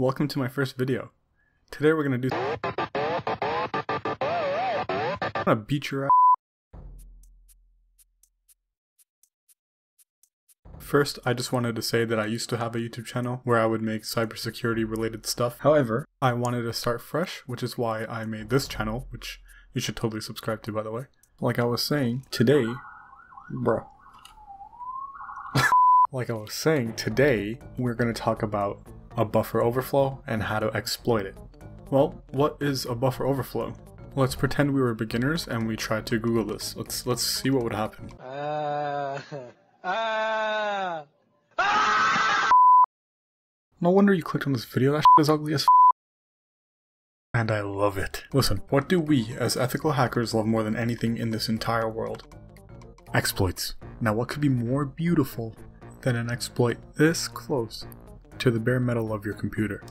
Welcome to my first video. Today we're gonna do. I'm gonna beat your ass. First, I just wanted to say that I used to have a YouTube channel where I would make cybersecurity related stuff. However, I wanted to start fresh, which is why I made this channel, which you should totally subscribe to, by the way. Like I was saying, today, bruh. Like I was saying, today we're going to talk about a buffer overflow and how to exploit it. Well, what is a buffer overflow? Let's pretend we were beginners and we tried to Google this. Let's let's see what would happen. Ah, ah, No wonder you clicked on this video. That is ugly as. F- and I love it. Listen, what do we as ethical hackers love more than anything in this entire world? Exploits. Now, what could be more beautiful than an exploit this close to the bare metal of your computer?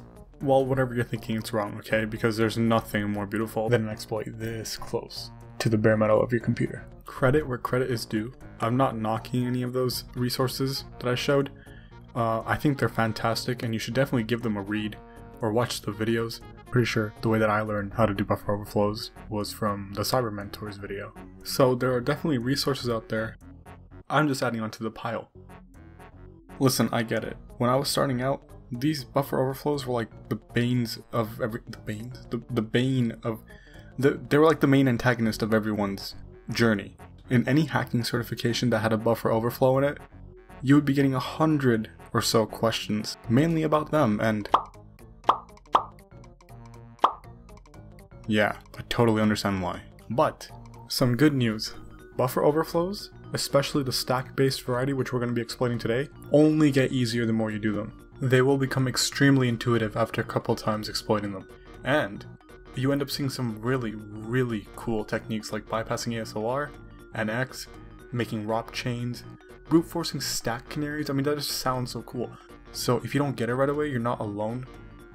Well, whatever you're thinking, it's wrong, okay? Because there's nothing more beautiful than an exploit this close to the bare metal of your computer. Credit where credit is due. I'm not knocking any of those resources that I showed. Uh, I think they're fantastic, and you should definitely give them a read or watch the videos. Pretty sure the way that I learned how to do buffer overflows was from the Cyber Mentors video. So there are definitely resources out there. I'm just adding onto the pile. Listen, I get it. When I was starting out, these buffer overflows were like the banes of every the banes the, the bane of the they were like the main antagonist of everyone's journey. In any hacking certification that had a buffer overflow in it, you would be getting a hundred or so questions, mainly about them, and yeah, I totally understand why. But some good news. Buffer overflows, especially the stack-based variety which we're going to be explaining today, only get easier the more you do them. They will become extremely intuitive after a couple times exploiting them. And you end up seeing some really, really cool techniques like bypassing ASLR, NX, making ROP chains, brute forcing stack canaries. I mean, that just sounds so cool. So if you don't get it right away, you're not alone,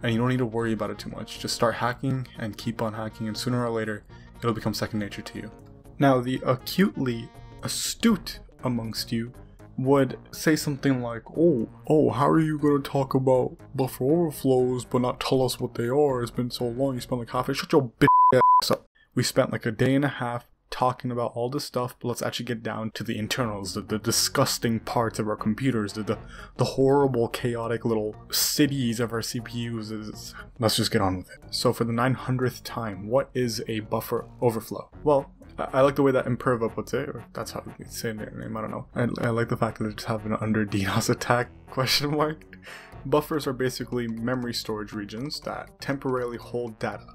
and you don't need to worry about it too much. Just start hacking and keep on hacking, and sooner or later, it'll become second nature to you. Now, the acutely astute amongst you would say something like, "Oh, oh, how are you to talk about buffer overflows but not tell us what they are? It's been so long. You spent like half shut your bitch ass up." We spent like a day and a half talking about all this stuff, but let's actually get down to the internals, the, the disgusting parts of our computers, the, the the horrible, chaotic little cities of our CPUs. Is, let's just get on with it. So for the 900th time, what is a buffer overflow? Well, I I like the way that Imperva puts it, or that's how they say their name, I don't know. I, I like the fact that they just have an under DDoS attack question mark. Buffers are basically memory storage regions that temporarily hold data.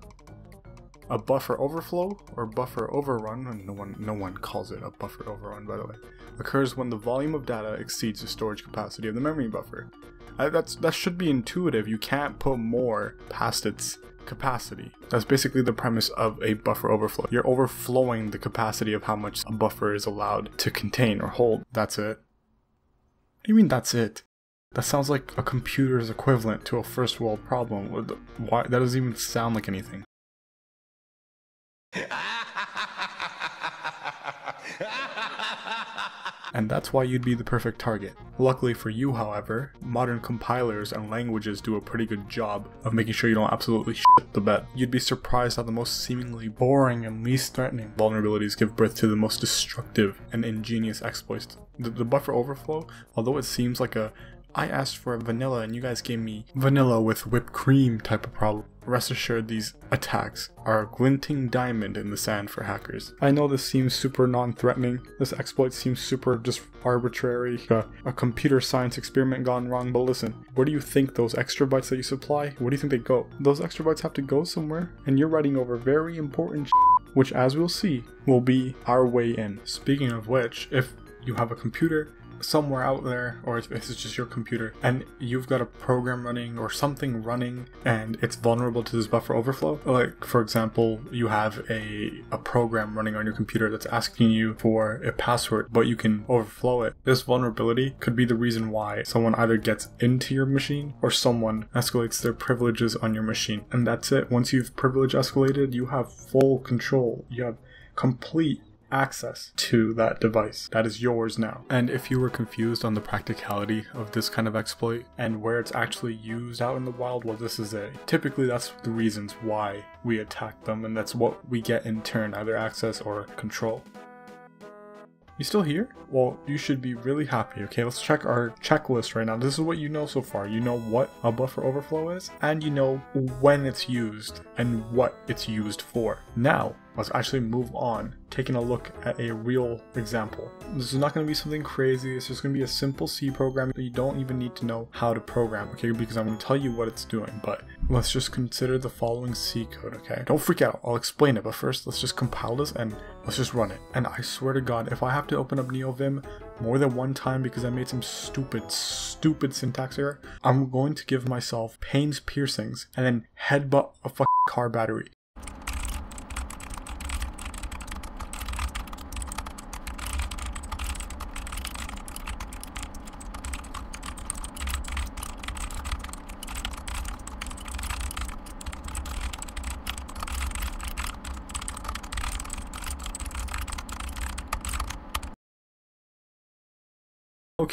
A buffer overflow or buffer overrun, and no one no one calls it a buffer overrun by the way, occurs when the volume of data exceeds the storage capacity of the memory buffer. Uh, that's that should be intuitive. You can't put more past its capacity. That's basically the premise of a buffer overflow. You're overflowing the capacity of how much a buffer is allowed to contain or hold. That's it. What do you mean that's it? That sounds like a computer's equivalent to a first world problem. Why that doesn't even sound like anything. and that's why you'd be the perfect target. Luckily for you, however, modern compilers and languages do a pretty good job of making sure you don't absolutely shit the bed. You'd be surprised how the most seemingly boring and least threatening vulnerabilities give birth to the most destructive and ingenious exploits. The, the buffer overflow, although it seems like a I asked for a vanilla and you guys gave me vanilla with whipped cream type of problem. Rest assured these attacks are a glinting diamond in the sand for hackers. I know this seems super non-threatening, this exploit seems super just arbitrary, a, a computer science experiment gone wrong, but listen, where do you think those extra bytes that you supply, where do you think they go? Those extra bytes have to go somewhere, and you're writing over very important which as we'll see, will be our way in. Speaking of which, if you have a computer somewhere out there, or if is just your computer, and you've got a program running or something running and it's vulnerable to this buffer overflow, like for example, you have a, a program running on your computer that's asking you for a password, but you can overflow it. This vulnerability could be the reason why someone either gets into your machine or someone escalates their privileges on your machine. And that's it. Once you've privilege escalated, you have full control. You have complete access to that device. That is yours now. And if you were confused on the practicality of this kind of exploit and where it's actually used out in the wild, well, this is it. Typically, that's the reasons why we attack them, and that's what we get in turn, either access or control. You still here? Well, you should be really happy. Okay, let's check our checklist right now. This is what you know so far. You know what a buffer overflow is, and you know when it's used and what it's used for. Now, let's actually move on, taking a look at a real example. This is not going to be something crazy. It's just going to be a simple C program that you don't even need to know how to program, okay? Because I'm going to tell you what it's doing, but let's just consider the following C code, okay? Don't freak out. I'll explain it, but first let's just compile this and let's just run it. And I swear to God, if I have to open up NeoVim more than one time because I made some stupid, stupid syntax error, I'm going to give myself pains piercings and then headbutt a fucking car battery.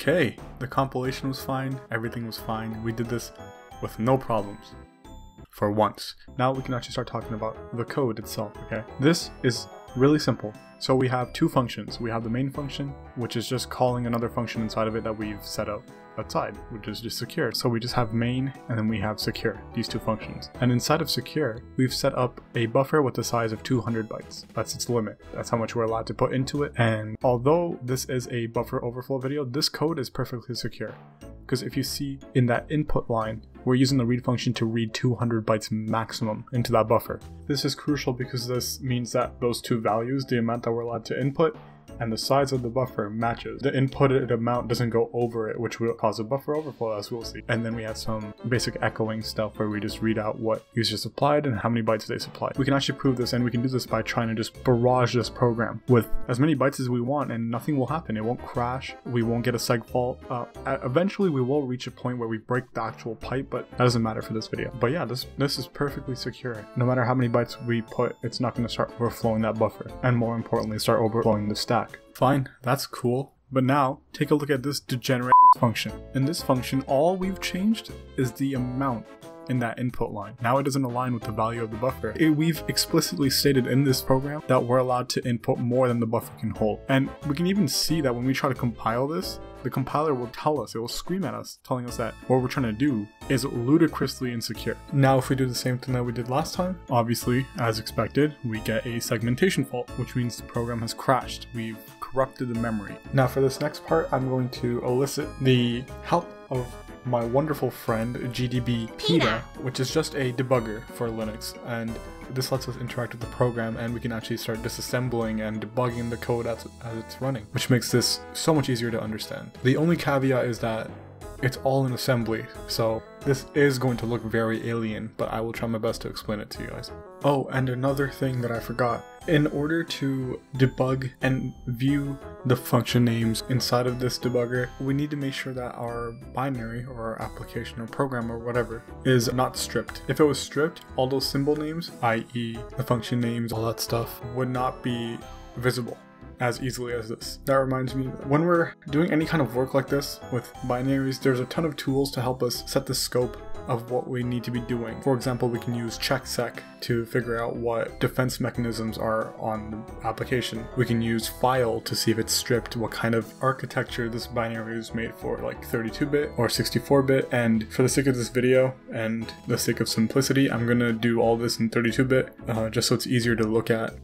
Okay, the compilation was fine, everything was fine, we did this with no problems. For once. Now we can actually start talking about the code itself, okay? This is really simple. So we have two functions. We have the main function, which is just calling another function inside of it that we've set up outside, which is just secure. So we just have main and then we have secure, these two functions. And inside of secure, we've set up a buffer with the size of 200 bytes. That's its limit. That's how much we're allowed to put into it. And although this is a buffer overflow video, this code is perfectly secure. Because if you see in that input line, we're using the read function to read 200 bytes maximum into that buffer. This is crucial because this means that those two values, the amount that we're allowed to input and the size of the buffer matches. The inputted amount doesn't go over it, which will cause a buffer overflow, as we'll see. And then we have some basic echoing stuff where we just read out what users supplied and how many bytes they supplied. We can actually prove this, and we can do this by trying to just barrage this program with as many bytes as we want, and nothing will happen. It won't crash. We won't get a seg fault. Uh, eventually, we will reach a point where we break the actual pipe, but that doesn't matter for this video. But yeah, this this is perfectly secure. No matter how many bytes we put, it's not going to start overflowing that buffer, and more importantly, start overflowing the stack. Fine, that's cool. But now, take a look at this degenerate function. In this function, all we've changed is the amount in that input line. Now it doesn't align with the value of the buffer. It, we've explicitly stated in this program that we're allowed to input more than the buffer can hold. And we can even see that when we try to compile this, the compiler will tell us, it will scream at us, telling us that what we're trying to do is ludicrously insecure. Now, if we do the same thing that we did last time, obviously, as expected, we get a segmentation fault, which means the program has crashed. We've corrupted the memory. Now, for this next part, I'm going to elicit the help of my wonderful friend GDB PETA, which is just a debugger for Linux, and this lets us interact with the program and we can actually start disassembling and debugging the code as, as it's running, which makes this so much easier to understand. The only caveat is that it's all in assembly, so this is going to look very alien, but I will try my best to explain it to you guys. Oh, and another thing that I forgot. In order to debug and view the function names inside of this debugger, we need to make sure that our binary or our application or program or whatever is not stripped. If it was stripped, all those symbol names, i.e. the function names, all that stuff, would not be visible as easily as this. That reminds me, when we're doing any kind of work like this with binaries, there's a ton of tools to help us set the scope of what we need to be doing. For example, we can use checksec to figure out what defense mechanisms are on the application. We can use file to see if it's stripped, what kind of architecture this binary is made for, like 32-bit or 64-bit. And for the sake of this video and the sake of simplicity, I'm gonna do all this in 32-bit uh, just so it's easier to look at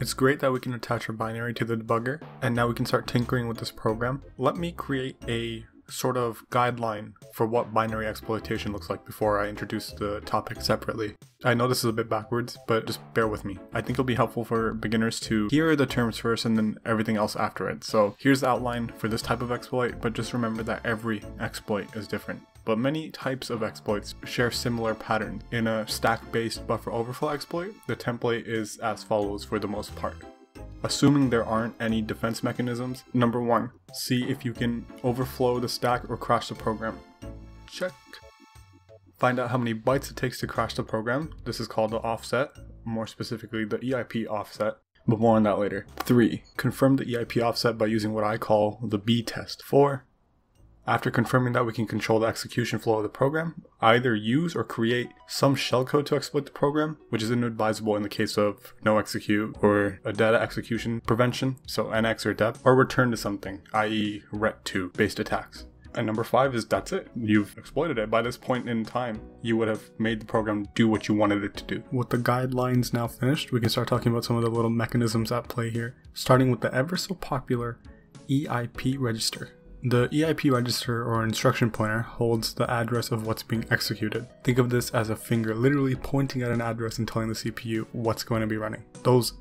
it's great that we can attach our binary to the debugger, and now we can start tinkering with this program. Let me create a sort of guideline for what binary exploitation looks like before I introduce the topic separately. I know this is a bit backwards, but just bear with me. I think it'll be helpful for beginners to hear the terms first and then everything else after it. So here's the outline for this type of exploit, but just remember that every exploit is different but many types of exploits share similar patterns. In a stack-based buffer overflow exploit, the template is as follows for the most part. Assuming there aren't any defense mechanisms, number one, see if you can overflow the stack or crash the program. Check. Find out how many bytes it takes to crash the program. This is called the offset, more specifically the EIP offset. but more on that later. 3. Confirm the EIP offset by using what I call the B test. 4. After confirming that we can control the execution flow of the program, either use or create some shellcode to exploit the program, which is inadvisable in the case of no execute or a data execution prevention, so NX or DEP, or return to something, i.e. ret2 based attacks. And number five is that's it. You've exploited it. By this point in time, you would have made the program do what you wanted it to do. With the guidelines now finished, we can start talking about some of the little mechanisms at play here, starting with the ever so popular EIP register. The EIP register or instruction pointer holds the address of what's being executed. Think of this as a finger literally pointing at an address and telling the CPU what's going to be running. Those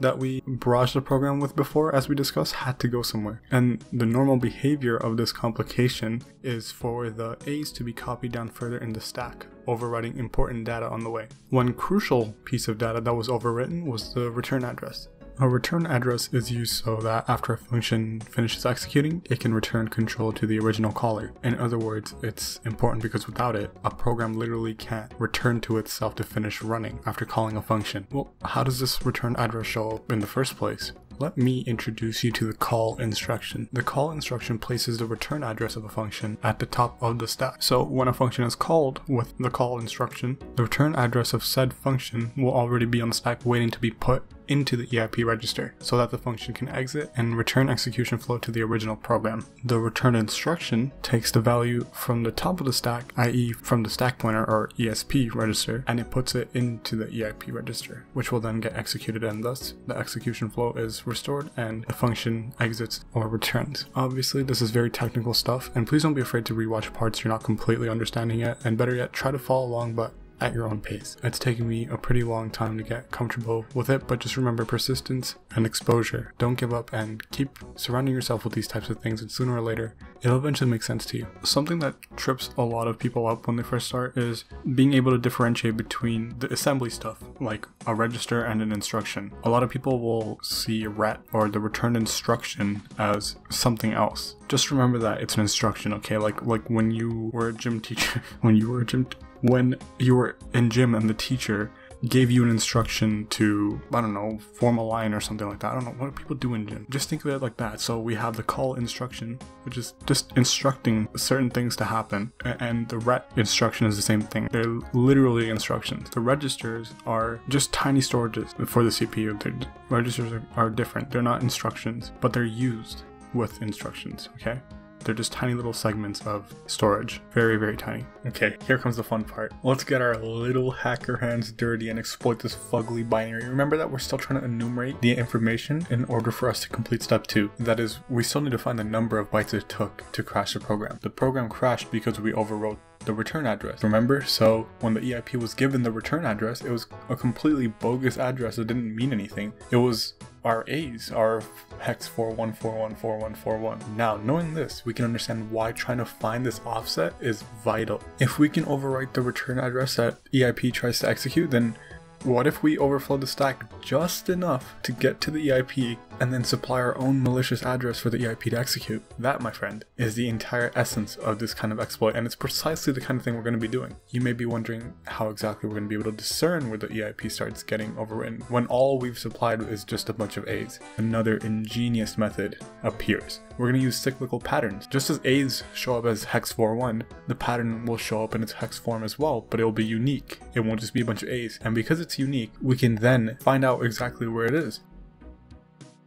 that we barraged the program with before, as we discussed, had to go somewhere. And the normal behavior of this complication is for the A's to be copied down further in the stack, overwriting important data on the way. One crucial piece of data that was overwritten was the return address. A return address is used so that after a function finishes executing, it can return control to the original caller. In other words, it's important because without it, a program literally can't return to itself to finish running after calling a function. Well, how does this return address show up in the first place? Let me introduce you to the call instruction. The call instruction places the return address of a function at the top of the stack. So when a function is called with the call instruction, the return address of said function will already be on the stack waiting to be put into the EIP register so that the function can exit and return execution flow to the original program. The return instruction takes the value from the top of the stack, i.e. from the stack pointer or ESP register, and it puts it into the EIP register, which will then get executed and thus the execution flow is restored and the function exits or returns. Obviously this is very technical stuff and please don't be afraid to rewatch parts you're not completely understanding yet and better yet try to follow along but at your own pace. It's taken me a pretty long time to get comfortable with it, but just remember persistence and exposure. Don't give up and keep surrounding yourself with these types of things, and sooner or later, it'll eventually make sense to you. Something that trips a lot of people up when they first start is being able to differentiate between the assembly stuff, like a register and an instruction. A lot of people will see ret or the return instruction as something else. Just remember that it's an instruction, okay? Like like when you were a gym teacher, when you were a gym when you were in gym and the teacher gave you an instruction to, I don't know, form a line or something like that. I don't know. What do people do in gym? Just think of it like that. So we have the call instruction, which is just instructing certain things to happen. And the ret instruction is the same thing. They're literally instructions. The registers are just tiny storages for the CPU. The registers are, are different. They're not instructions, but they're used with instructions, okay? They're just tiny little segments of storage. Very, very tiny. Okay, here comes the fun part. Let's get our little hacker hands dirty and exploit this fugly binary. Remember that we're still trying to enumerate the information in order for us to complete step two. That is, we still need to find the number of bytes it took to crash the program. The program crashed because we overwrote the return address. Remember? So when the EIP was given the return address, it was a completely bogus address that didn't mean anything. It was our A's, our hex 41414141. Now, knowing this, we can understand why trying to find this offset is vital. If we can overwrite the return address that EIP tries to execute, then what if we overflow the stack just enough to get to the EIP and then supply our own malicious address for the EIP to execute? That, my friend, is the entire essence of this kind of exploit, and it's precisely the kind of thing we're going to be doing. You may be wondering how exactly we're going to be able to discern where the EIP starts getting overwritten when all we've supplied is just a bunch of A's. Another ingenious method appears. We're going to use cyclical patterns. Just as A's show up as hex 41, the pattern will show up in its hex form as well, but it will be unique. It won't just be a bunch of A's. And because it's unique, we can then find out exactly where it is.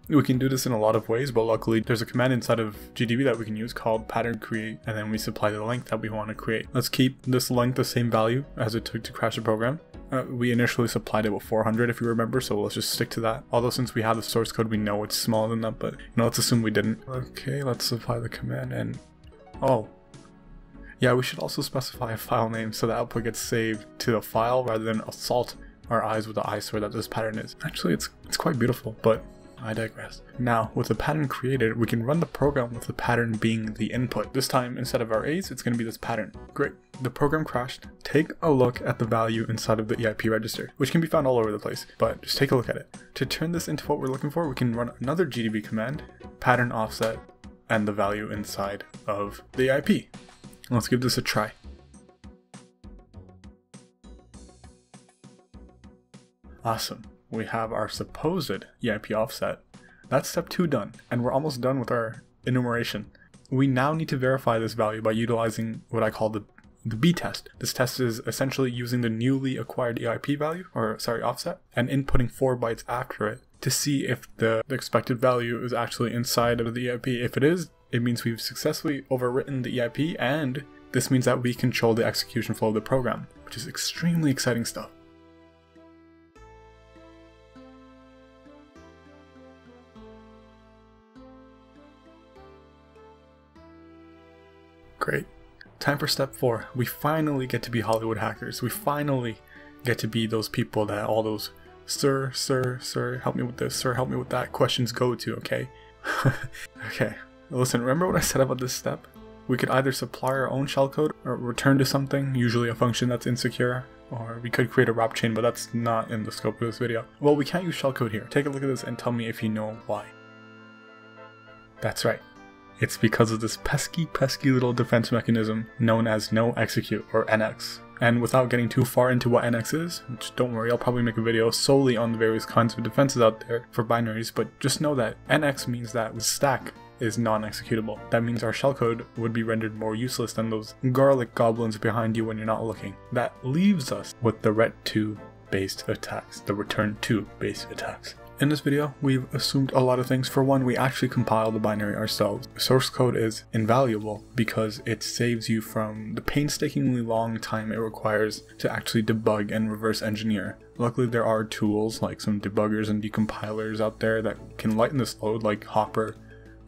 We can do this in a lot of ways, but luckily there's a command inside of GDB that we can use called pattern create, and then we supply the length that we want to create. Let's keep this length the same value as it took to crash the program. Uh, we initially supplied it with 400 if you remember, so let's just stick to that. Although since we have the source code, we know it's smaller than that, but you know, let's assume we didn't. Okay, let's supply the command and, oh, yeah, we should also specify a file name so the output gets saved to the file rather than assault our eyes with the eyesore that this pattern is. Actually, it's, it's quite beautiful, but I digress. Now, with the pattern created, we can run the program with the pattern being the input. This time, instead of our A's, it's going to be this pattern. Great. The program crashed. Take a look at the value inside of the EIP register, which can be found all over the place, but just take a look at it. To turn this into what we're looking for, we can run another GDB command, pattern offset, and the value inside of the EIP. Let's give this a try. Awesome. We have our supposed EIP offset. That's step 2 done, and we're almost done with our enumeration. We now need to verify this value by utilizing what I call the the B test. This test is essentially using the newly acquired EIP value, or sorry, offset, and inputting 4 bytes after it to see if the, the expected value is actually inside of the EIP. If it is, it means we've successfully overwritten the EIP, and this means that we control the execution flow of the program, which is extremely exciting stuff. Great. Time for step four. We finally get to be Hollywood hackers. We finally get to be those people that all those sir, sir, sir, help me with this, sir, help me with that questions go to, okay? okay. Listen, remember what I said about this step? We could either supply our own shellcode or return to something, usually a function that's insecure, or we could create a wrap chain, but that's not in the scope of this video. Well, we can't use shellcode here. Take a look at this and tell me if you know why. That's right. It's because of this pesky, pesky little defense mechanism known as no execute or NX. And without getting too far into what NX is, which don't worry, I'll probably make a video solely on the various kinds of defenses out there for binaries, but just know that NX means that the stack is non-executable. That means our shellcode would be rendered more useless than those garlic goblins behind you when you're not looking. That leaves us with the ret2 based attacks, the return to based attacks. In this video, we've assumed a lot of things. For one, we actually compiled the binary ourselves. Source code is invaluable because it saves you from the painstakingly long time it requires to actually debug and reverse engineer. Luckily, there are tools like some debuggers and decompilers out there that can lighten this load, like Hopper,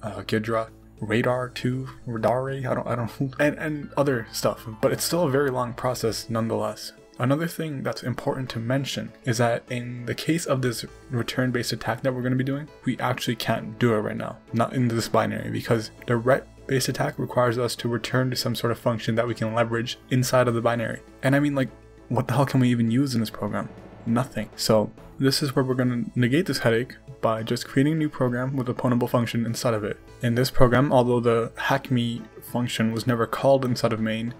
uh, Ghidra, Radar 2, Radare, I don't, I don't, and, and other stuff. But it's still a very long process nonetheless. Another thing that's important to mention is that in the case of this return based attack that we're going to be doing, we actually can't do it right now, not in this binary, because the ret based attack requires us to return to some sort of function that we can leverage inside of the binary. And I mean, like, what the hell can we even use in this program? Nothing. So, this is where we're going to negate this headache by just creating a new program with a pwnable function inside of it. In this program, although the hackme function was never called inside of main,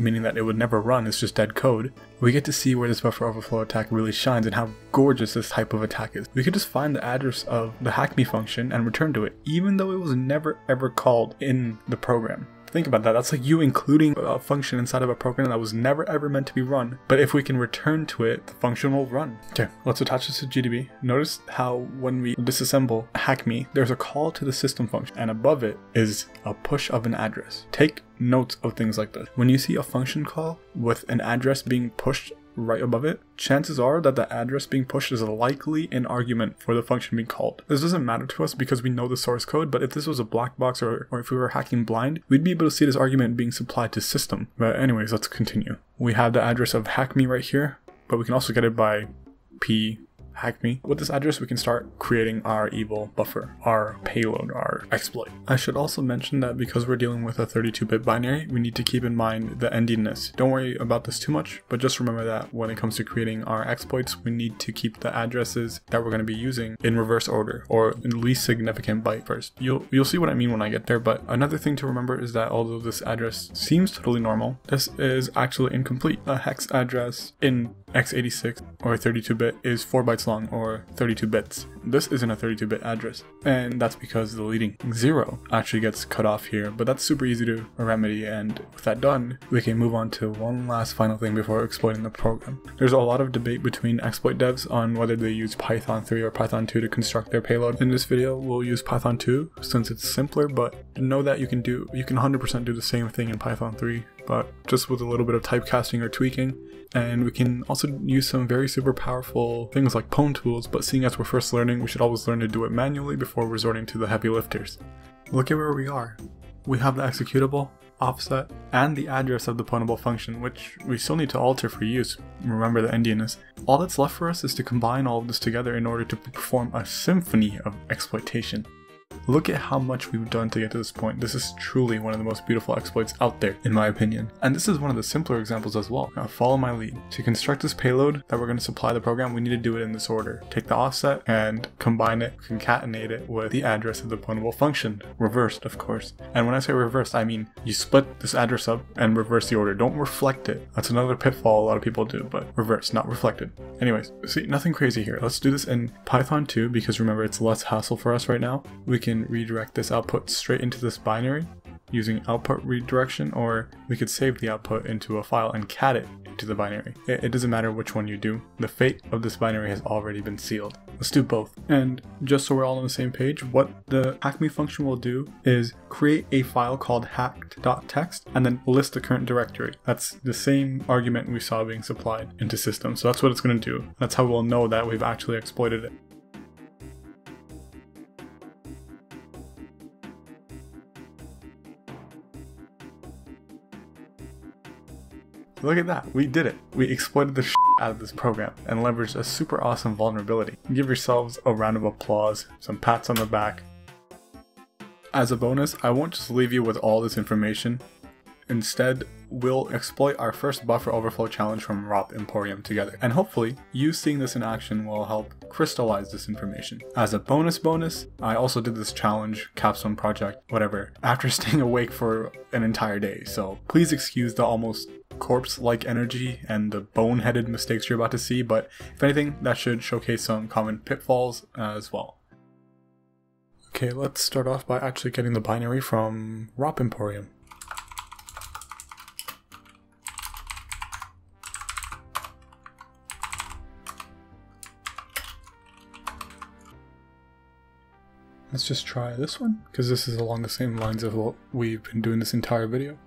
meaning that it would never run, it's just dead code, we get to see where this buffer overflow attack really shines and how gorgeous this type of attack is. We could just find the address of the hackme function and return to it, even though it was never ever called in the program. Think about that. That's like you including a function inside of a program that was never ever meant to be run. But if we can return to it, the function will run. Okay, let's attach this to GDB. Notice how when we disassemble hackme, there's a call to the system function, and above it is a push of an address. Take notes of things like this. When you see a function call with an address being pushed right above it, chances are that the address being pushed is likely an argument for the function being called. This doesn't matter to us because we know the source code, but if this was a black box or, or if we were hacking blind, we'd be able to see this argument being supplied to system. But anyways, let's continue. We have the address of hackme right here, but we can also get it by p hackme. With this address, we can start creating our evil buffer, our payload, our exploit. I should also mention that because we're dealing with a 32-bit binary, we need to keep in mind the endingness. Don't worry about this too much, but just remember that when it comes to creating our exploits, we need to keep the addresses that we're going to be using in reverse order, or in least significant byte first. You'll, you'll see what I mean when I get there, but another thing to remember is that although this address seems totally normal, this is actually incomplete. A hex address in x86 or 32-bit is 4 bytes long or 32 bits. This isn't a 32-bit address and that's because the leading 0 actually gets cut off here but that's super easy to remedy and with that done we can move on to one last final thing before exploiting the program. There's a lot of debate between exploit devs on whether they use Python 3 or Python 2 to construct their payload. In this video we'll use Python 2 since it's simpler but know that you can do you can 100% do the same thing in Python 3 but just with a little bit of typecasting or tweaking and we can also use some very super powerful things like pwn tools, but seeing as we're first learning, we should always learn to do it manually before resorting to the heavy lifters. Look at where we are. We have the executable, offset, and the address of the pwnable function, which we still need to alter for use. Remember the endianness. All that's left for us is to combine all of this together in order to perform a symphony of exploitation. Look at how much we've done to get to this point. This is truly one of the most beautiful exploits out there, in my opinion. And this is one of the simpler examples as well. Now follow my lead. To construct this payload that we're going to supply the program, we need to do it in this order. Take the offset and combine it, concatenate it with the address of the pointable function, reversed of course. And when I say reversed, I mean you split this address up and reverse the order. Don't reflect it. That's another pitfall a lot of people do, but reverse, not reflected. Anyways, see, nothing crazy here. Let's do this in Python 2 because remember it's less hassle for us right now. We can redirect this output straight into this binary using output redirection or we could save the output into a file and cat it into the binary. It, it, doesn't matter which one you do. The fate of this binary has already been sealed. Let's do both. And just so we're all on the same page, what the hackme function will do is create a file called hacked.txt and then list the current directory. That's the same argument we saw being supplied into system. So that's what it's going to do. That's how we'll know that we've actually exploited it. Look at that, we did it. We exploited the out of this program and leveraged a super awesome vulnerability. Give yourselves a round of applause, some pats on the back. As a bonus, I won't just leave you with all this information. Instead, we'll exploit our first buffer overflow challenge from ROP Emporium together. And hopefully, you seeing this in action will help crystallize this information. As a bonus bonus, I also did this challenge, capstone project, whatever, after staying awake for an entire day. So please excuse the almost corpse-like energy and the boneheaded mistakes you're about to see, but if anything, that should showcase some common pitfalls uh, as well. Okay, let's start off by actually getting the binary from ROP Emporium. Let's just try this one, because this is along the same lines of what we've been doing this entire video.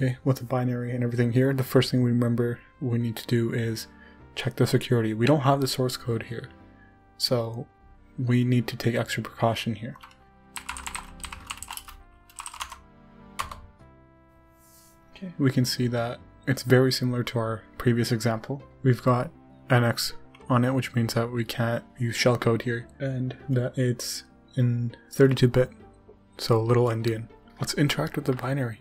Okay, with the binary and everything here, the first thing we remember we need to do is check the security. We don't have the source code here, so we need to take extra precaution here. Okay, we can see that it's very similar to our previous example. We've got NX on it, which means that we can't use shellcode here, and that it's in 32-bit, so little endian. Let's interact with the binary.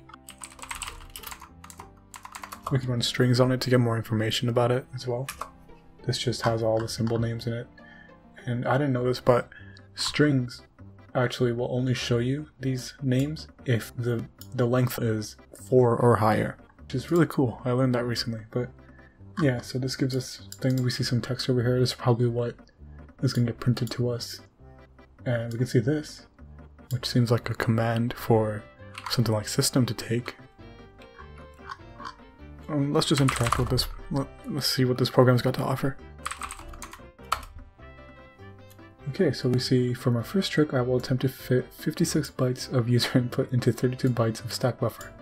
We can run strings on it to get more information about it as well. This just has all the symbol names in it. And I didn't know this, but strings actually will only show you these names if the, the length is 4 or higher, which is really cool. I learned that recently. But yeah, so this gives us thing. We see some text over here. This is probably what is going to get printed to us. And we can see this, which seems like a command for something like system to take um, let's just interact with this. Let, us see what this program's got to offer. Okay, so we see from our first trick, I will attempt to fit 56 bytes of user input into 32 bytes of stack buffer.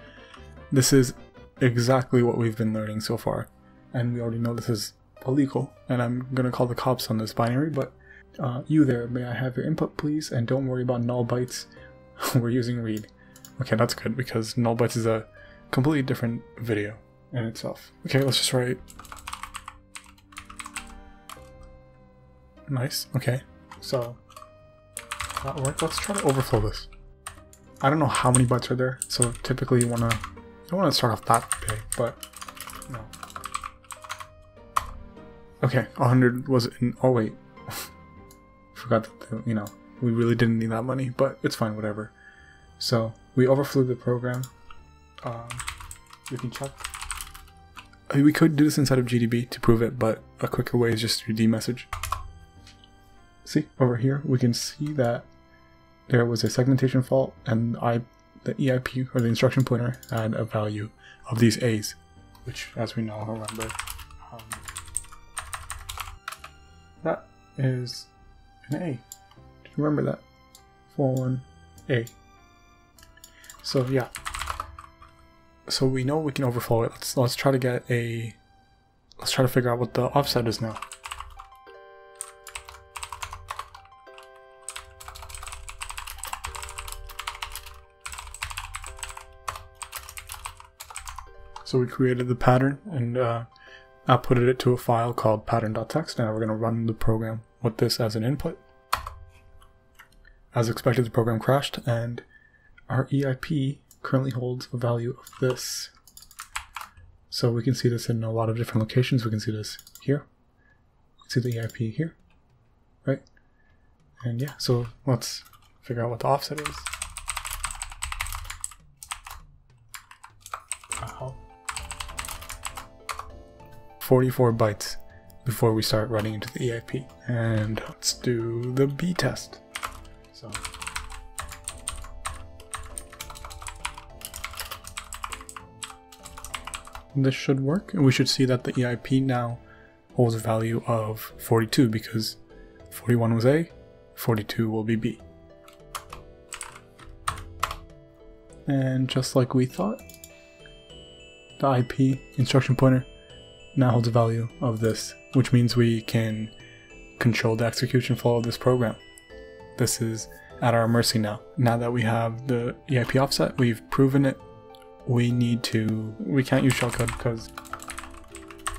This is exactly what we've been learning so far, and we already know this is illegal, and I'm gonna call the cops on this binary, but uh, you there, may I have your input please, and don't worry about null bytes, we're using read. Okay, that's good, because null bytes is a completely different video in itself. Okay, let's just write. Nice, okay. So, that worked. Let's try to overflow this. I don't know how many bytes are there, so typically you wanna, you wanna start off that big, but, no. Okay, 100 was in, oh wait. Forgot that, you know, we really didn't need that money, but it's fine, whatever. So, we overflew the program. Um, we can check we could do this inside of GDB to prove it, but a quicker way is just through dmesg. See, over here, we can see that there was a segmentation fault and I, the EIP, or the instruction pointer, had a value of these A's, which, as we know, remember, um, that is an A. Remember that. 41A. So yeah, so we know we can overflow it. Let's let's try to get a let's try to figure out what the offset is now. So we created the pattern and uh, outputted it to a file called pattern.txt. Now we're going to run the program with this as an input. As expected, the program crashed and our EIP currently holds a value of this. So we can see this in a lot of different locations. We can see this here. See the EIP here, right? And yeah, so let's figure out what the offset is. Uh-huh. 44 bytes before we start running into the EIP. And let's do the B test. So this should work and we should see that the EIP now holds a value of 42 because 41 was A, 42 will be B. And just like we thought, the IP instruction pointer now holds a value of this, which means we can control the execution flow of this program. This is at our mercy now. Now that we have the EIP offset, we've proven it, we need to, we can't use shellcode because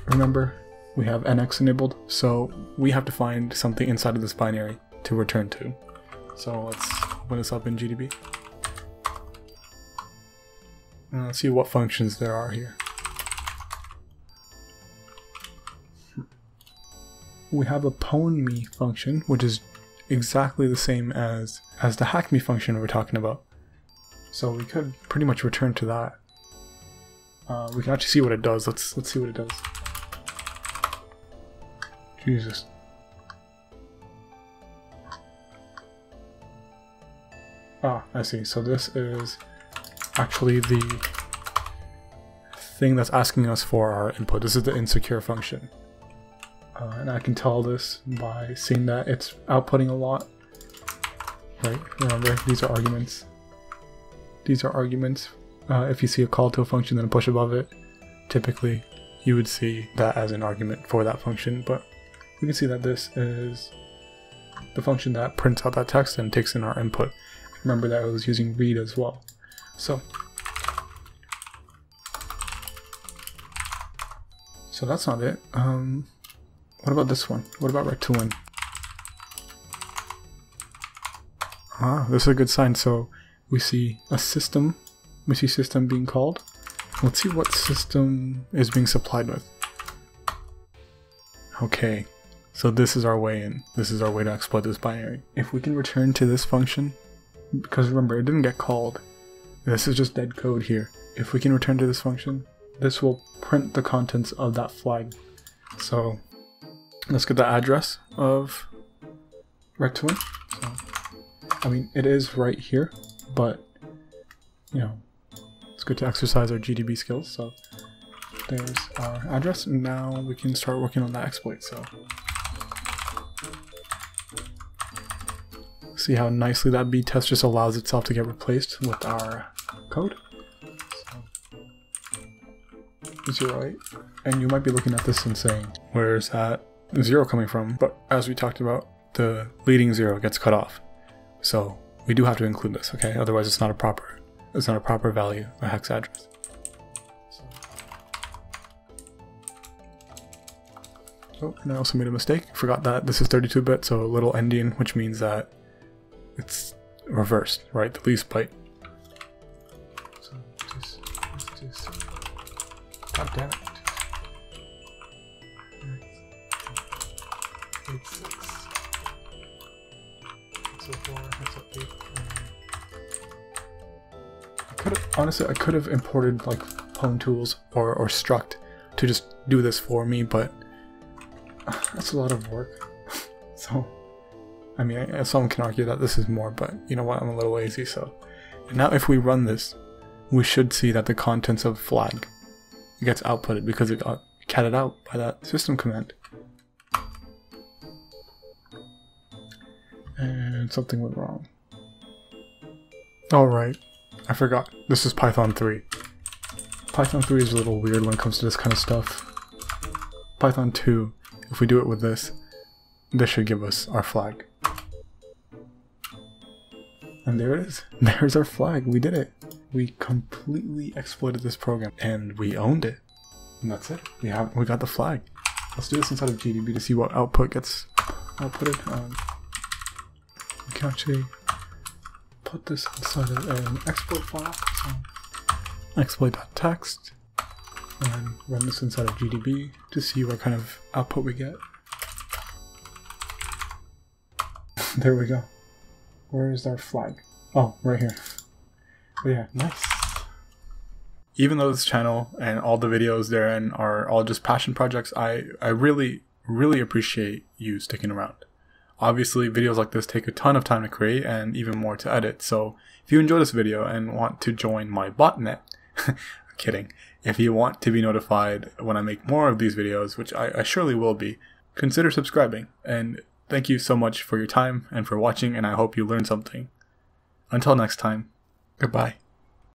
remember, we have NX enabled, so we have to find something inside of this binary to return to. So let's open this up in GDB. And uh, let's see what functions there are here. We have a pwnme function, which is exactly the same as, as the hackme function we're talking about. So we could pretty much return to that. Uh, we can actually see what it does. Let's let's see what it does. Jesus. Ah, I see. So this is actually the thing that's asking us for our input. This is the insecure function. Uh, and I can tell this by seeing that it's outputting a lot. Right, remember, these are arguments. These are arguments. Uh, if you see a call to a function and a push above it, typically you would see that as an argument for that function, but we can see that this is the function that prints out that text and takes in our input. Remember that I was using read as well. So, so that's not it. Um, what about this one? What about write to win? Ah, this is a good sign. So we see a system. We see system being called. Let's see what system is being supplied with. Okay, so this is our way in. This is our way to exploit this binary. If we can return to this function, because remember, it didn't get called. This is just dead code here. If we can return to this function, this will print the contents of that flag. So let's get the address of write2win. So, I mean, it is right here, but, you know, it's good to exercise our GDB skills. So there's our address, and now we can start working on that exploit. So see how nicely that B test just allows itself to get replaced with our code. So, zero eight, and you might be looking at this and saying, "Where's that zero coming from?" But as we talked about, the leading zero gets cut off, so we do have to include this. Okay, otherwise it's not a proper, it's not a proper value, a hex address. Oh, and I also made a mistake. Forgot that this is 32-bit, so a little endian, which means that it's reversed, right? The least byte. So just, just, God damn it. Eight, six. That's a eight. I could honestly, I could have imported like pwn tools or, or struct to just do this for me, but that's a lot of work. so I mean, someone can argue that this is more, but you know what, I'm a little lazy, so. And now if we run this, we should see that the contents of flag gets outputted because it got catted out by that system command. Something went wrong. Alright, I forgot. This is Python 3. Python 3 is a little weird when it comes to this kind of stuff. Python 2, if we do it with this, this should give us our flag. And there it is. There's our flag. We did it. we completely exploited this program and we owned it. And that's it. We have we got the flag. Let's do this inside of GDB to see what output gets outputted. Um, we can actually put this inside of an export file. So exploit that text and run this inside of GDB to see what kind of output we get. there we go. Where is our flag? Oh, right here. But yeah, nice. Even though this channel and all the videos therein are all just passion projects, I, I really, really appreciate you sticking around. Obviously, videos like this take a ton of time to create and even more to edit, so if you enjoy this video and want to join my botnet, kidding, if you want to be notified when I make more of these videos, which I, I surely will be, consider subscribing. And thank you so much for your time and for watching, and I hope you learned something. Until next time, goodbye.